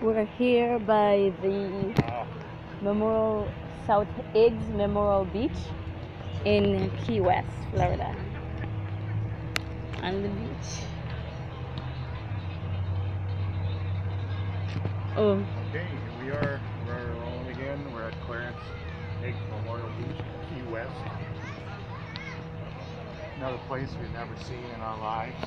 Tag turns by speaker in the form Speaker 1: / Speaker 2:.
Speaker 1: We're here by the Memorial South Eggs Memorial Beach in Key West, Florida. On the beach. Oh,
Speaker 2: Okay, here we are. We're alone again. We're at Clarence Higgs Memorial Beach, Key West. Another place we've never seen in our lives.